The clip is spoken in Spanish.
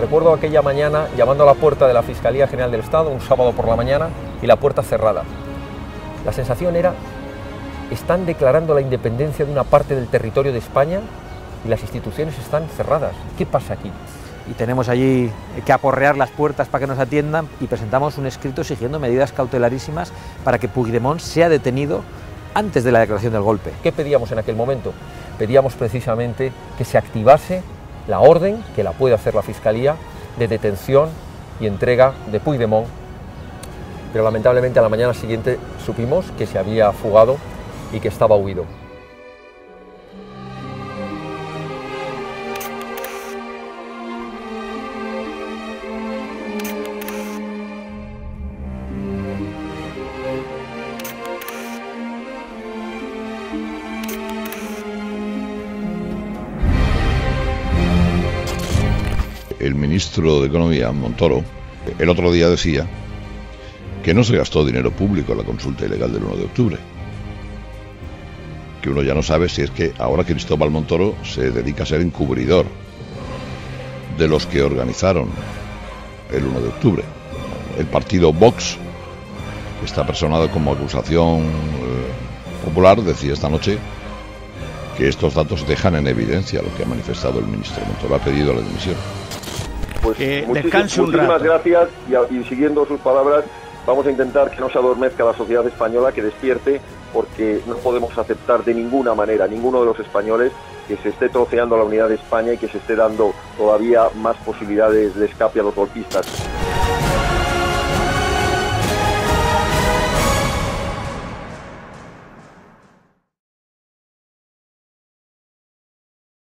recuerdo aquella mañana llamando a la puerta de la Fiscalía General del Estado, un sábado por la mañana, y la puerta cerrada. La sensación era, están declarando la independencia de una parte del territorio de España y las instituciones están cerradas. ¿Qué pasa aquí? y tenemos allí que aporrear las puertas para que nos atiendan y presentamos un escrito exigiendo medidas cautelarísimas para que Puigdemont sea detenido antes de la declaración del golpe. ¿Qué pedíamos en aquel momento? Pedíamos precisamente que se activase la orden, que la puede hacer la Fiscalía, de detención y entrega de Puigdemont, pero lamentablemente a la mañana siguiente supimos que se había fugado y que estaba huido. El ministro de Economía, Montoro, el otro día decía que no se gastó dinero público en la consulta ilegal del 1 de octubre. Que uno ya no sabe si es que ahora Cristóbal Montoro se dedica a ser encubridor de los que organizaron el 1 de octubre. El partido Vox está personado como acusación eh, popular, decía esta noche que estos datos dejan en evidencia lo que ha manifestado el ministro Montoro. Ha pedido la dimisión. Pues muchísimas gracias y, siguiendo sus palabras, vamos a intentar que no se adormezca la sociedad española, que despierte, porque no podemos aceptar de ninguna manera, ninguno de los españoles, que se esté troceando la unidad de España y que se esté dando todavía más posibilidades de escape a los golpistas.